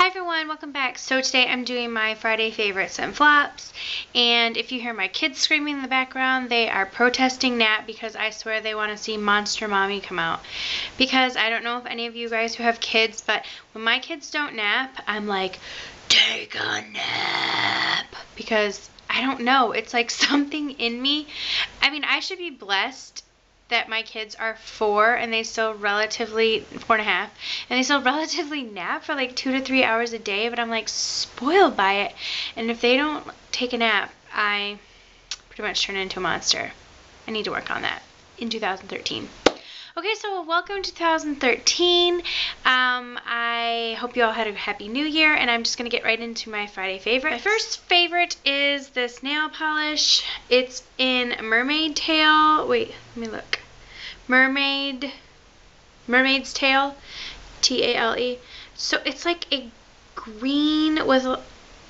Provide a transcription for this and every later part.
Hi everyone, welcome back. So today I'm doing my Friday favorites and flops. And if you hear my kids screaming in the background, they are protesting nap because I swear they want to see Monster Mommy come out. Because I don't know if any of you guys who have kids, but when my kids don't nap, I'm like, take a nap. Because I don't know, it's like something in me. I mean, I should be blessed that my kids are four and they still relatively four and a half and they still relatively nap for like two to three hours a day but i'm like spoiled by it. And if they don't take a nap i pretty much turn into a monster. I need to work on that in 2013 Okay, so welcome to 2013. Um, I hope you all had a happy new year, and I'm just going to get right into my Friday favorite. My first favorite is this nail polish. It's in Mermaid Tail. Wait, let me look. Mermaid, Mermaid's Tail, T-A-L-E. So it's like a green with,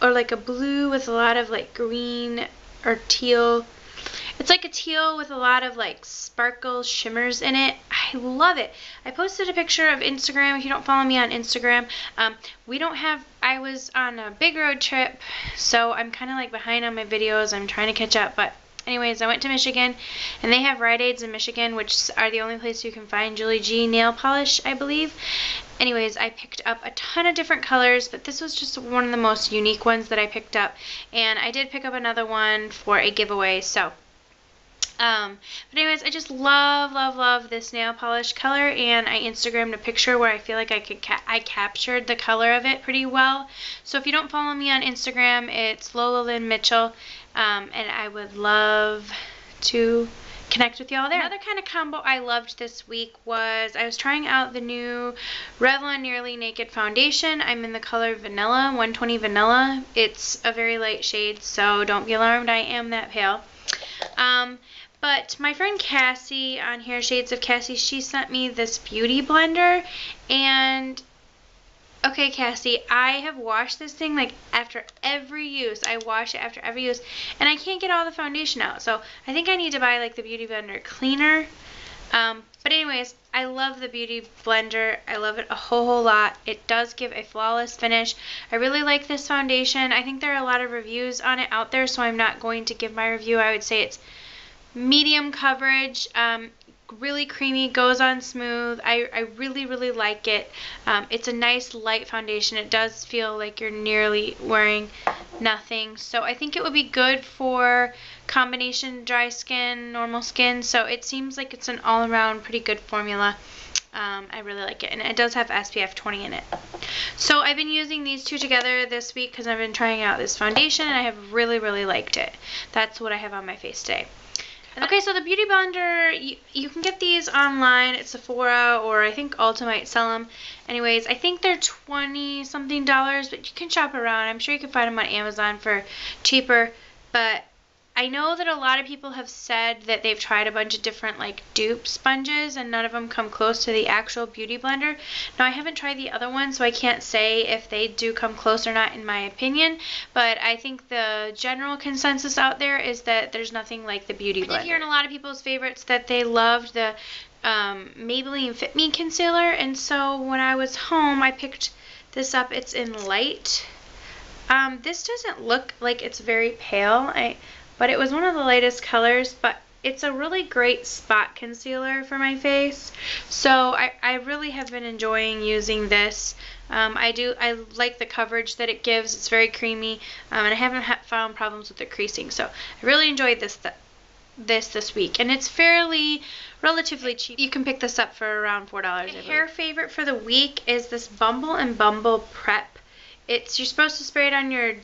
or like a blue with a lot of like green or teal it's like a teal with a lot of like sparkle shimmers in it. I love it. I posted a picture of Instagram. If you don't follow me on Instagram, um, we don't have, I was on a big road trip, so I'm kind of like behind on my videos. I'm trying to catch up, but anyways, I went to Michigan, and they have Rite Aids in Michigan, which are the only place you can find Julie G nail polish, I believe. Anyways, I picked up a ton of different colors, but this was just one of the most unique ones that I picked up. And I did pick up another one for a giveaway, so um, but anyways, I just love, love, love this nail polish color, and I Instagrammed a picture where I feel like I could ca I captured the color of it pretty well. So if you don't follow me on Instagram, it's Lola Lynn Mitchell, um, and I would love to connect with y'all there. Another kind of combo I loved this week was I was trying out the new Revlon Nearly Naked Foundation. I'm in the color Vanilla, 120 Vanilla. It's a very light shade, so don't be alarmed, I am that pale. Um, but my friend Cassie on here, Shades of Cassie, she sent me this beauty blender. And, okay, Cassie, I have washed this thing like after every use. I wash it after every use. And I can't get all the foundation out. So I think I need to buy like the beauty blender cleaner. Um, but anyways, I love the Beauty Blender. I love it a whole, whole lot. It does give a flawless finish. I really like this foundation. I think there are a lot of reviews on it out there, so I'm not going to give my review. I would say it's medium coverage, um, really creamy, goes on smooth. I, I really, really like it. Um, it's a nice light foundation. It does feel like you're nearly wearing nothing. So I think it would be good for combination dry skin, normal skin. So it seems like it's an all-around pretty good formula. Um, I really like it. And it does have SPF 20 in it. So I've been using these two together this week because I've been trying out this foundation and I have really, really liked it. That's what I have on my face today. Okay, so the Beauty Blender, you, you can get these online at Sephora or I think Ulta might sell them. Anyways, I think they're 20 something dollars, but you can shop around. I'm sure you can find them on Amazon for cheaper. But I know that a lot of people have said that they've tried a bunch of different like dupe sponges and none of them come close to the actual Beauty Blender. Now I haven't tried the other one so I can't say if they do come close or not in my opinion, but I think the general consensus out there is that there's nothing like the Beauty Blender. I did hear in a lot of people's favorites that they loved the um, Maybelline Fit Me concealer and so when I was home I picked this up. It's in light. Um, this doesn't look like it's very pale. I but it was one of the lightest colors, but it's a really great spot concealer for my face. So I, I really have been enjoying using this. Um, I do I like the coverage that it gives. It's very creamy, um, and I haven't found problems with the creasing. So I really enjoyed this th this this week, and it's fairly relatively cheap. You can pick this up for around four dollars. My hair favorite for the week is this Bumble and Bumble Prep. It's you're supposed to spray it on your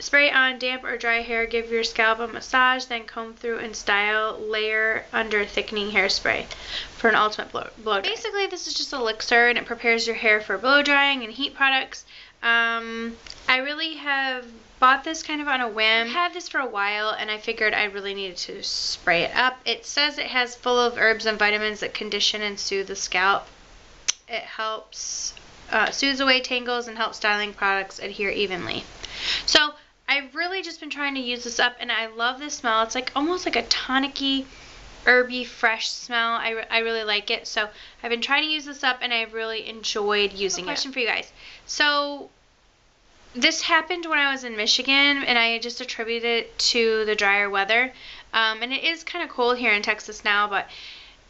Spray on damp or dry hair, give your scalp a massage, then comb through and style, layer under thickening hairspray for an ultimate blow, blow dry. Basically, this is just elixir and it prepares your hair for blow drying and heat products. Um, I really have bought this kind of on a whim. I've had this for a while and I figured I really needed to spray it up. It says it has full of herbs and vitamins that condition and soothe the scalp. It helps uh, soothes away tangles and helps styling products adhere evenly. So I've really just been trying to use this up and I love this smell. It's like almost like a tonicky, herby, fresh smell. I, re I really like it. So I've been trying to use this up and I've really enjoyed using it. Question for you guys. So this happened when I was in Michigan, and I just attributed it to the drier weather. Um, and it is kind of cold here in Texas now, but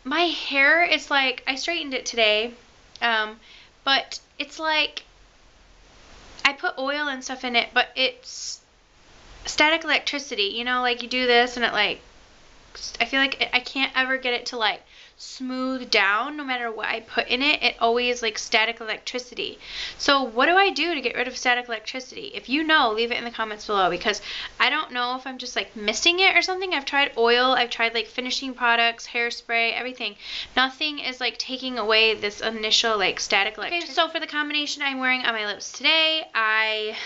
my hair is like I straightened it today, um, but it's like I put oil and stuff in it, but it's static electricity. You know, like you do this and it like I feel like I can't ever get it to like smooth down no matter what I put in it. It always like static electricity. So what do I do to get rid of static electricity? If you know, leave it in the comments below because I don't know if I'm just like missing it or something. I've tried oil, I've tried like finishing products, hairspray, everything. Nothing is like taking away this initial like static electricity. Okay, so for the combination I'm wearing on my lips today, I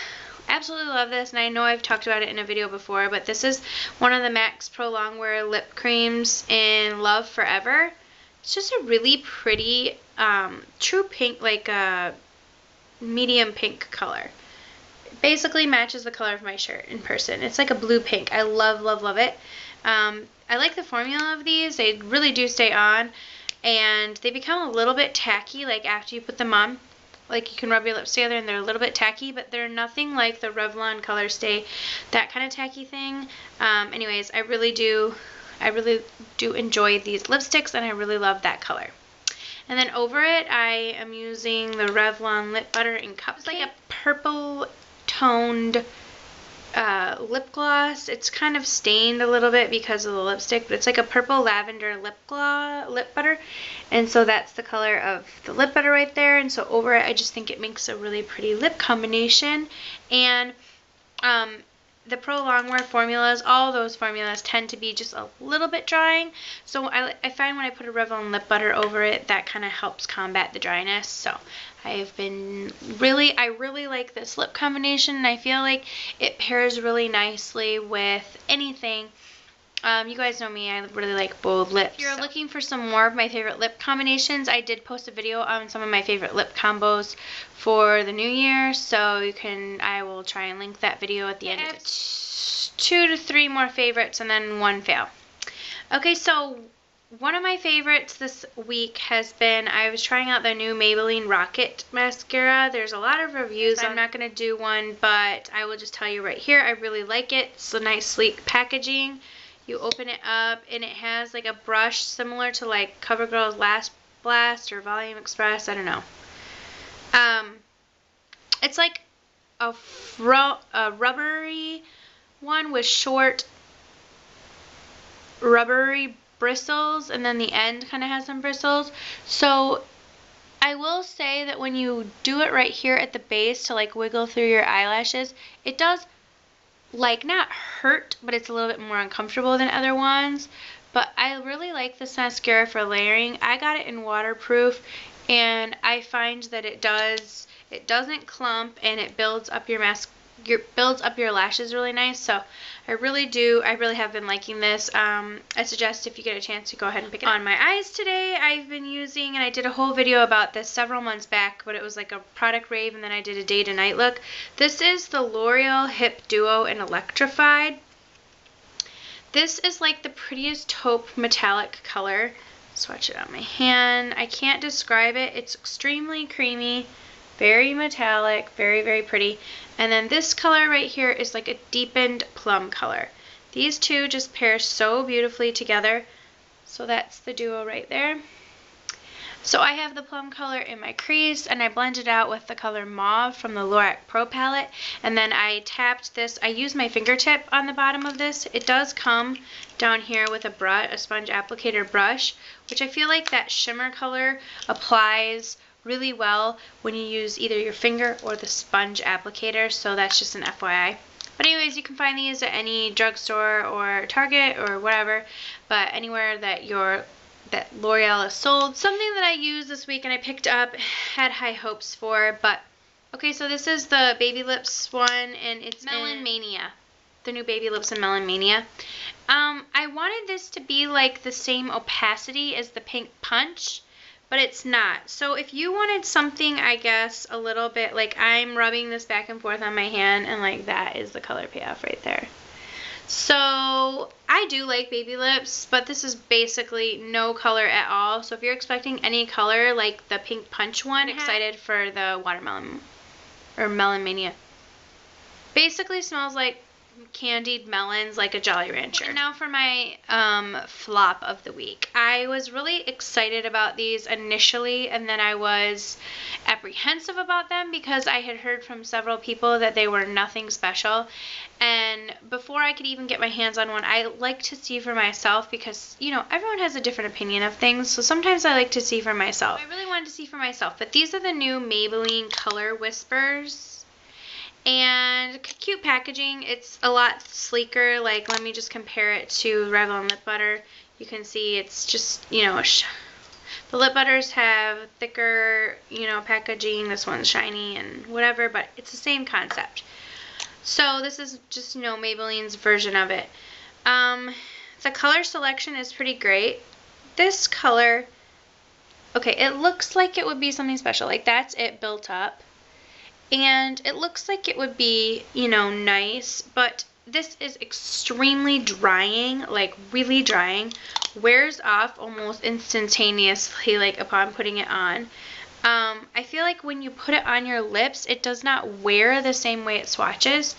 absolutely love this, and I know I've talked about it in a video before, but this is one of the MAC's Pro Longwear lip creams in Love Forever. It's just a really pretty, um, true pink, like a medium pink color. It basically matches the color of my shirt in person. It's like a blue pink. I love, love, love it. Um, I like the formula of these. They really do stay on, and they become a little bit tacky, like after you put them on like you can rub your lips together and they're a little bit tacky, but they're nothing like the Revlon Color Stay, that kind of tacky thing. Um, anyways, I really do I really do enjoy these lipsticks and I really love that color. And then over it, I am using the Revlon Lip Butter in Cups, like a purple toned uh, lip gloss. It's kind of stained a little bit because of the lipstick, but it's like a purple lavender lip gloss, lip butter. And so that's the color of the lip butter right there. And so over it, I just think it makes a really pretty lip combination. And um, the Pro Longwear formulas, all those formulas tend to be just a little bit drying. So I, I find when I put a Revlon lip butter over it, that kind of helps combat the dryness. So I've been really, I really like this lip combination. And I feel like it pairs really nicely with anything. Um, you guys know me, I really like bold lips. If you're so. looking for some more of my favorite lip combinations, I did post a video on some of my favorite lip combos for the new year, so you can, I will try and link that video at the end. Two to three more favorites and then one fail. Okay, so one of my favorites this week has been I was trying out the new Maybelline Rocket mascara. There's a lot of reviews. I'm not going to do one, but I will just tell you right here. I really like it. It's a nice sleek packaging you open it up and it has like a brush similar to like CoverGirl's Lash Blast or Volume Express. I don't know. Um, it's like a, a rubbery one with short rubbery bristles and then the end kind of has some bristles. So I will say that when you do it right here at the base to like wiggle through your eyelashes, it does like not hurt, but it's a little bit more uncomfortable than other ones. But I really like this mascara for layering. I got it in waterproof and I find that it does it doesn't clump and it builds up your mask your builds up your lashes really nice. So I really do, I really have been liking this. Um, I suggest if you get a chance to go ahead and pick it up. On my eyes today, I've been using, and I did a whole video about this several months back, but it was like a product rave, and then I did a day to night look. This is the L'Oreal Hip Duo in Electrified. This is like the prettiest taupe metallic color. Swatch it on my hand. I can't describe it. It's extremely creamy, very metallic, very, very pretty. And then this color right here is like a deepened plum color. These two just pair so beautifully together. So that's the duo right there. So I have the plum color in my crease and I blended out with the color Mauve from the Lorac Pro palette. And then I tapped this, I used my fingertip on the bottom of this. It does come down here with a brush, a sponge applicator brush, which I feel like that shimmer color applies really well when you use either your finger or the sponge applicator, so that's just an FYI. But anyways, you can find these at any drugstore or Target or whatever, but anywhere that your that L'Oreal is sold. Something that I used this week and I picked up, had high hopes for, but okay, so this is the Baby Lips one, and it's Melon Mania. The new Baby Lips and Melon Mania. Um, I wanted this to be like the same opacity as the Pink Punch, but it's not. So if you wanted something, I guess, a little bit, like I'm rubbing this back and forth on my hand, and like that is the color payoff right there. So I do like baby lips, but this is basically no color at all. So if you're expecting any color, like the pink punch one, uh-huh. excited for the watermelon or melon mania. Basically smells like candied melons like a Jolly Rancher. And now for my um, flop of the week. I was really excited about these initially, and then I was apprehensive about them because I had heard from several people that they were nothing special. And before I could even get my hands on one, I like to see for myself because, you know, everyone has a different opinion of things. So sometimes I like to see for myself. I really wanted to see for myself. But these are the new Maybelline Color Whispers and cute packaging. It's a lot sleeker. Like, let me just compare it to Revlon Lip Butter. You can see it's just, you know, the lip butters have thicker, you know, packaging. This one's shiny and whatever, but it's the same concept. So this is just, you know, Maybelline's version of it. Um, the color selection is pretty great. This color, okay, it looks like it would be something special. Like, that's it built up and it looks like it would be, you know, nice, but this is extremely drying, like really drying, wears off almost instantaneously, like upon putting it on. Um, I feel like when you put it on your lips, it does not wear the same way it swatches.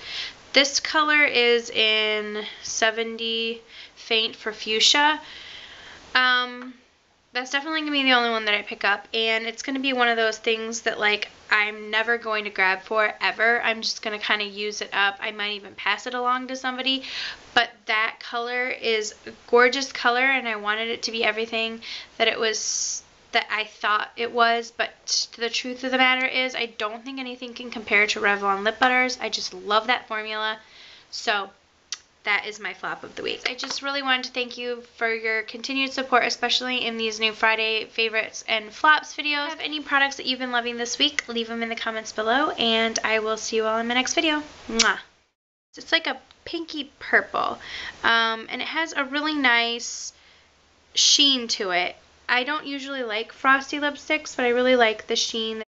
This color is in 70 Faint for Fuchsia. Um, that's definitely going to be the only one that I pick up. And it's going to be one of those things that, like, I'm never going to grab for ever. I'm just going to kind of use it up. I might even pass it along to somebody. But that color is a gorgeous color, and I wanted it to be everything that it was that I thought it was, but the truth of the matter is I don't think anything can compare to Revlon lip butters. I just love that formula. So that is my flop of the week. I just really wanted to thank you for your continued support, especially in these new Friday favorites and flops videos. If any products that you've been loving this week, leave them in the comments below, and I will see you all in my next video. Mwah! It's like a pinky purple, um, and it has a really nice sheen to it. I don't usually like frosty lipsticks, but I really like the sheen